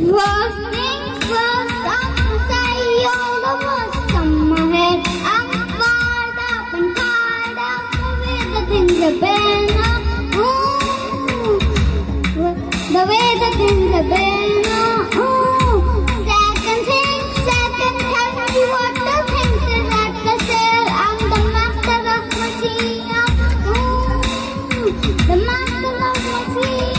Working works up say all the worst on. I'm up and fired up the things are better. The way the things are better. Second thing, second tell me what the things is the sale. I'm the master of the master of machine.